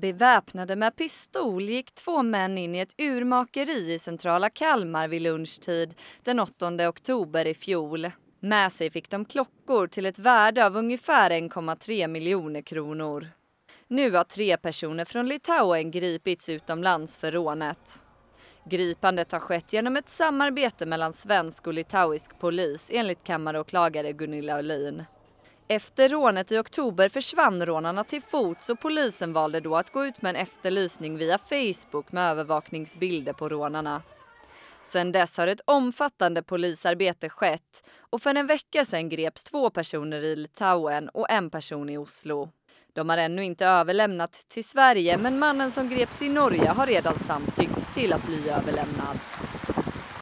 Beväpnade med pistol gick två män in i ett urmakeri i centrala Kalmar vid lunchtid den 8 oktober i fjol. Med sig fick de klockor till ett värde av ungefär 1,3 miljoner kronor. Nu har tre personer från Litauen gripits utomlands för rånet. Gripandet har skett genom ett samarbete mellan svensk och litauisk polis enligt kammaråklagare Gunilla Öhlin. Efter rånet i oktober försvann rånarna till fots och polisen valde då att gå ut med en efterlysning via Facebook med övervakningsbilder på rånarna. Sedan dess har ett omfattande polisarbete skett och för en vecka sedan greps två personer i Litauen och en person i Oslo. De har ännu inte överlämnats till Sverige men mannen som greps i Norge har redan samtyckt till att bli överlämnad.